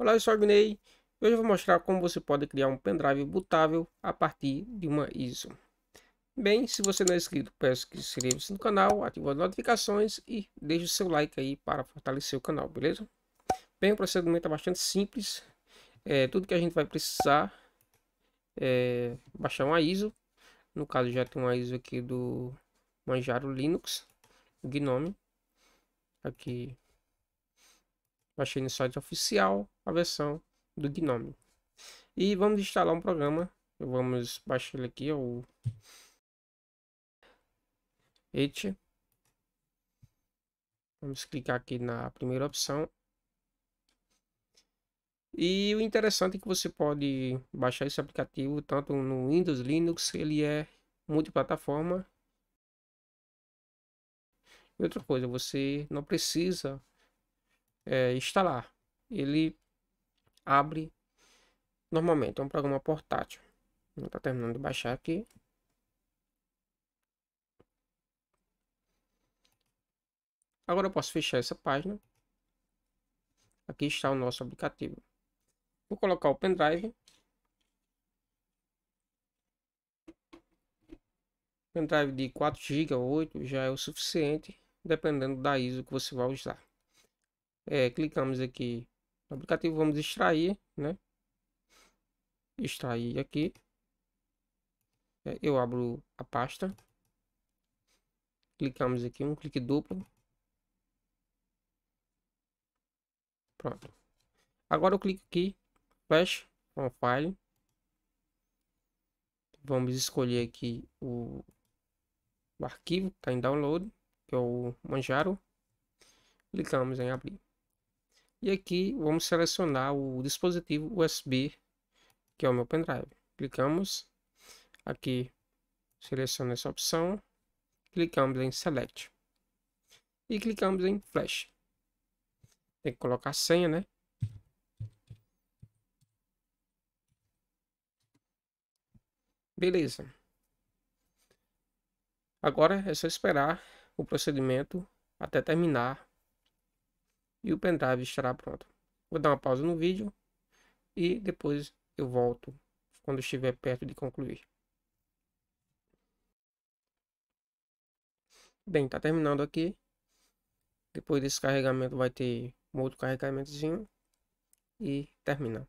Olá, eu sou o Agnei. Hoje eu vou mostrar como você pode criar um pendrive bootável a partir de uma ISO. Bem, se você não é inscrito, peço que se inscreva no canal, ative as notificações e deixe o seu like aí para fortalecer o canal, beleza? Bem, o procedimento é bastante simples. É, tudo que a gente vai precisar é baixar uma ISO. No caso, já tem uma ISO aqui do Manjaro Linux, Gnome. Aqui Baixei no site oficial a versão do Gnome. E vamos instalar um programa. Vamos baixar ele aqui, o It. Vamos clicar aqui na primeira opção. E o interessante é que você pode baixar esse aplicativo tanto no Windows, Linux, ele é multiplataforma. E outra coisa, você não precisa é, instalar. Ele abre normalmente, é um programa portátil. Está terminando de baixar aqui. Agora eu posso fechar essa página. Aqui está o nosso aplicativo. Vou colocar o pendrive. Pendrive de 4 GB ou 8 já é o suficiente, dependendo da ISO que você vai usar é, clicamos aqui no aplicativo, vamos extrair, né? Extrair aqui. É, eu abro a pasta. Clicamos aqui, um clique duplo. Pronto. Agora eu clico aqui, Flash from File. Vamos escolher aqui o, o arquivo que está em download, que é o Manjaro. Clicamos em abrir. E aqui vamos selecionar o dispositivo USB, que é o meu pendrive. Clicamos aqui, seleciona essa opção, clicamos em Select e clicamos em Flash. Tem que colocar a senha, né? Beleza. Agora é só esperar o procedimento até terminar e o pendrive estará pronto. Vou dar uma pausa no vídeo e depois eu volto quando estiver perto de concluir. Bem, tá terminando aqui. Depois desse carregamento vai ter um outro carregamentozinho e termina.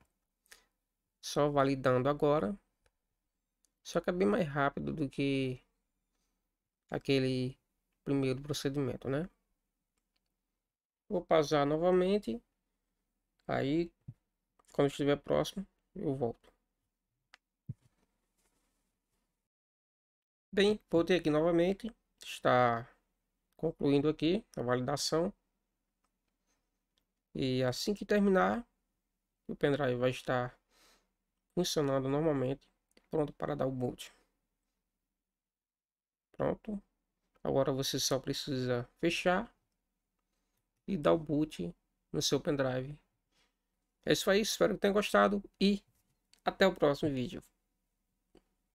Só validando agora. Só que é bem mais rápido do que aquele primeiro procedimento, né? Vou pausar novamente. Aí, quando estiver próximo, eu volto. Bem, voltei aqui novamente. Está concluindo aqui a validação. E assim que terminar, o pendrive vai estar funcionando normalmente, pronto para dar o boot. Pronto. Agora você só precisa fechar e dar o boot no seu pendrive. É isso aí, espero que tenham gostado e até o próximo vídeo.